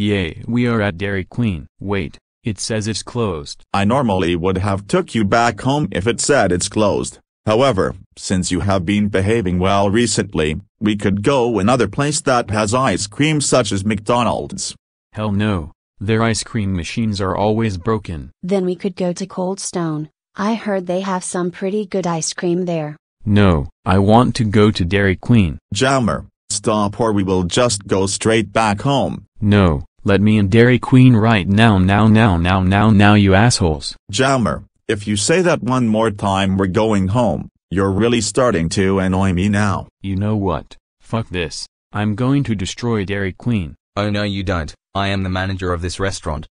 Yay, we are at Dairy Queen. Wait, it says it's closed. I normally would have took you back home if it said it's closed. However, since you have been behaving well recently, we could go another place that has ice cream such as McDonald's. Hell no, their ice cream machines are always broken. Then we could go to Cold Stone. I heard they have some pretty good ice cream there. No, I want to go to Dairy Queen. Jammer, stop or we will just go straight back home. No, let me in Dairy Queen right now now now now now now you assholes. Jammer, if you say that one more time we're going home, you're really starting to annoy me now. You know what, fuck this, I'm going to destroy Dairy Queen. Oh no you don't, I am the manager of this restaurant.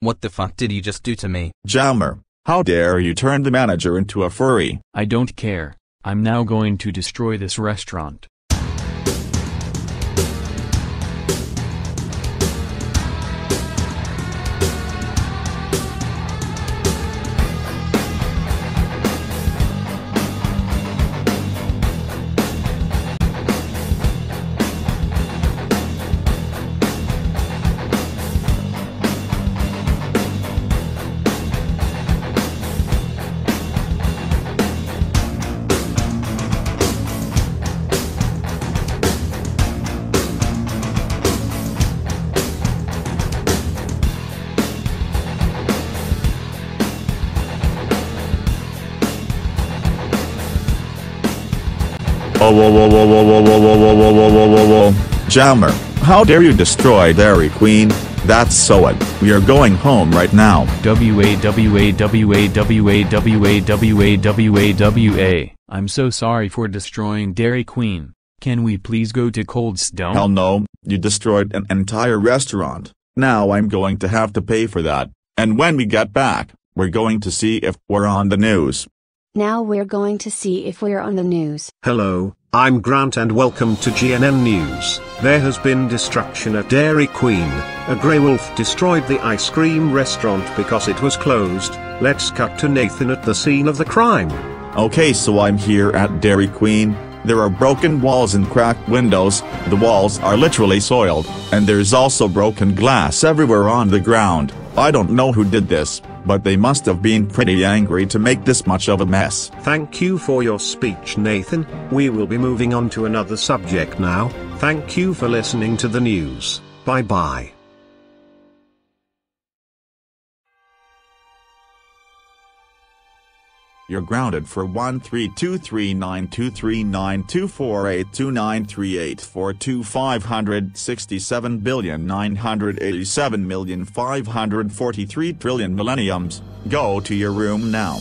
What the fuck did you just do to me? Jammer, how dare you turn the manager into a furry? I don't care, I'm now going to destroy this restaurant. Whoa whoa whoa whoa whoa whoa whoa whoa whoa whoa whoa whoa whoa. Jammer, how dare you destroy Dairy Queen? That's so it. We are going home right now. W A W A W A W A W A W A W A W A. I'm so sorry for destroying Dairy Queen. Can we please go to Cold Stone? Hell no, you destroyed an entire restaurant. Now I'm going to have to pay for that. And when we get back, we're going to see if we're on the news. Now we're going to see if we're on the news. Hello, I'm Grant and welcome to GNN News. There has been destruction at Dairy Queen. A grey wolf destroyed the ice cream restaurant because it was closed. Let's cut to Nathan at the scene of the crime. Okay so I'm here at Dairy Queen, there are broken walls and cracked windows, the walls are literally soiled, and there's also broken glass everywhere on the ground. I don't know who did this, but they must have been pretty angry to make this much of a mess. Thank you for your speech Nathan, we will be moving on to another subject now, thank you for listening to the news, bye bye. you're grounded for 13239239248293842567987 billion 987 million 543 trillion millenniums. Go to your room now.